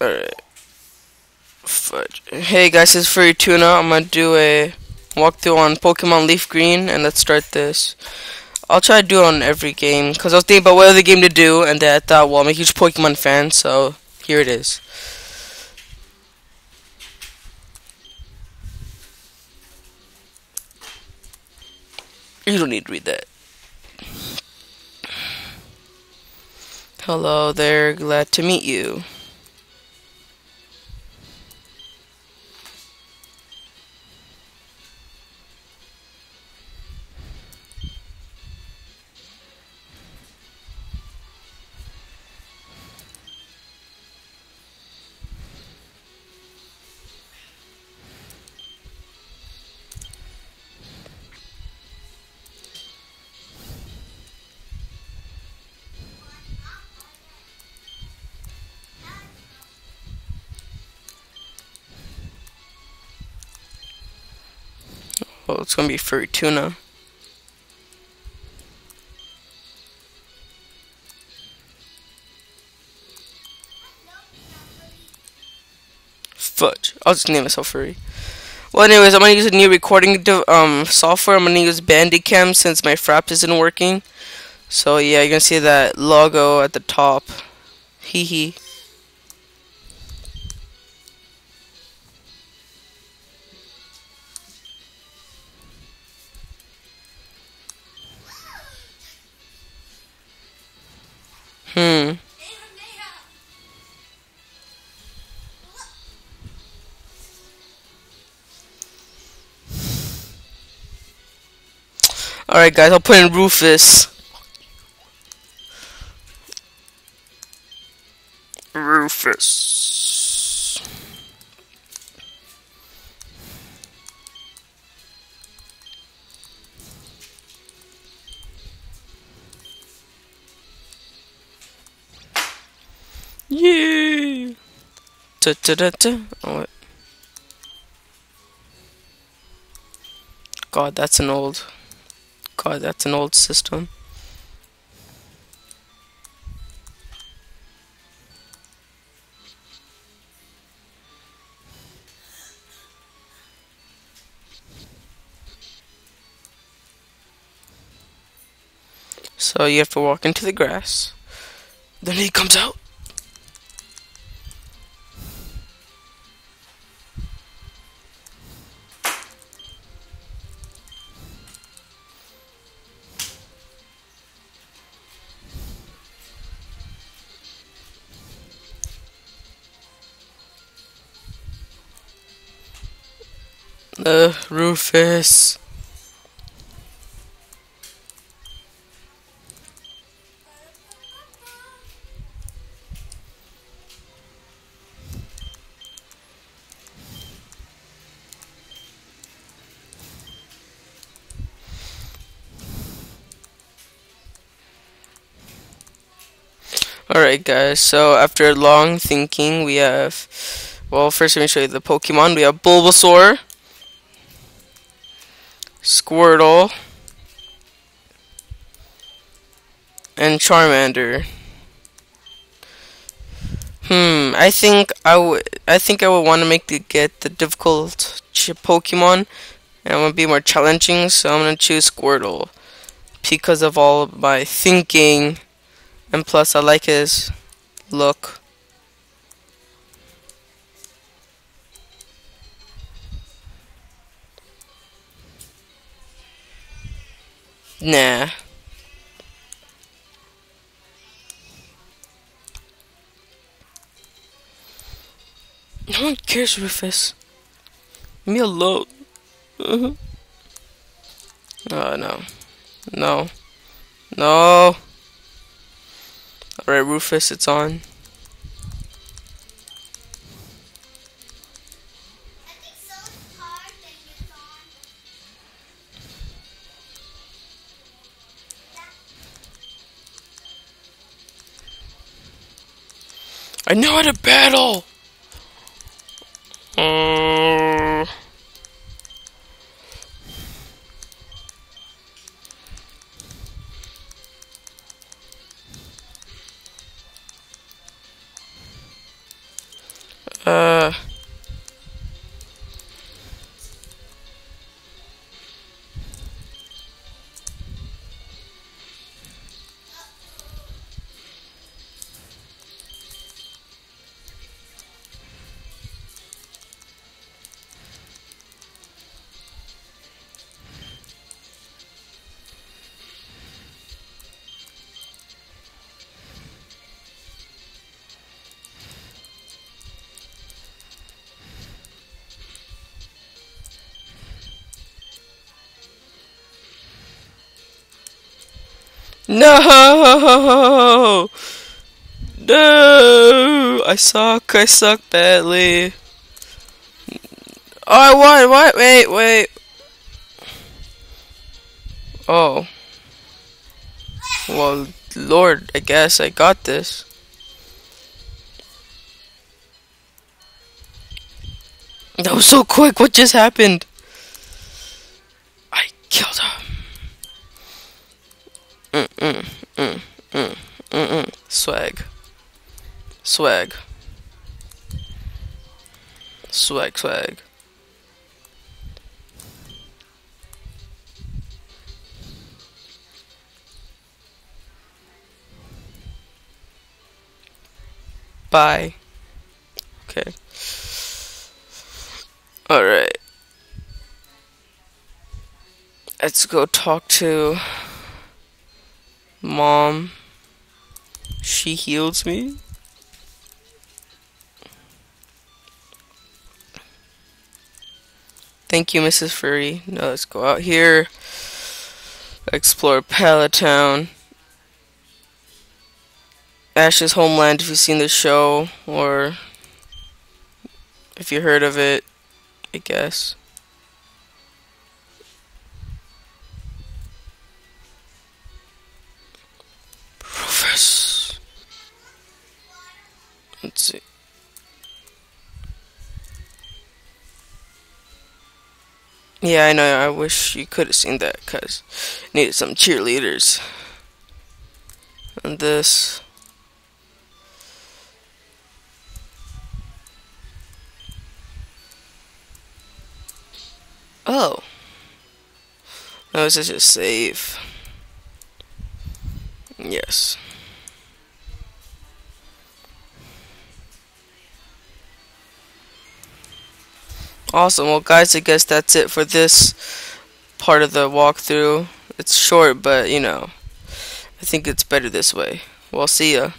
Alright. Fudge. Hey guys, it's Furry Tuna. I'm gonna do a walkthrough on Pokemon Leaf Green, and let's start this. I'll try to do it on every game, because I was thinking about what other game to do, and then I thought, well, I'm a huge Pokemon fan, so here it is. You don't need to read that. Hello there, glad to meet you. Well, it's gonna be furry tuna. Fudge. I'll just name myself furry. Well, anyways, I'm gonna use a new recording um software. I'm gonna use Bandicam since my Fraps isn't working. So yeah, you're gonna see that logo at the top. Hee hee. Alright guys, I'll put in Rufus. Rufus. Da. Oh, wait. God, that's an old. God, that's an old system. So you have to walk into the grass. Then he comes out. Uh, Rufus. Alright guys, so after long thinking we have well first let me show you the Pokemon. We have Bulbasaur, Squirtle, and Charmander. Hmm, I think I would I think I would want to make the get the difficult Pokemon and I want to be more challenging, so I'm going to choose Squirtle because of all my thinking and plus I like his look. Nah. No one cares, Rufus. Me alone. Uh -huh. Oh, no. No. No. Alright, Rufus, it's on. I know how to battle! Uh... Uh. No! No! I suck. I suck badly. Oh, I won. What? Wait, wait. Oh. Well, Lord, I guess I got this. That was so quick. What just happened? Swag. Swag, swag. Bye. Okay. Alright. Let's go talk to Mom. She heals me. Thank you, Mrs. Furry. Now let's go out here. Explore Pallet Town. Ash's Homeland, if you've seen the show, or if you heard of it, I guess. Rufus. Let's see. Yeah, I know. I wish you could have seen that because needed some cheerleaders. And this. Oh. No, this is just save. Yes. Awesome. Well, guys, I guess that's it for this part of the walkthrough. It's short, but, you know, I think it's better this way. Well, see ya.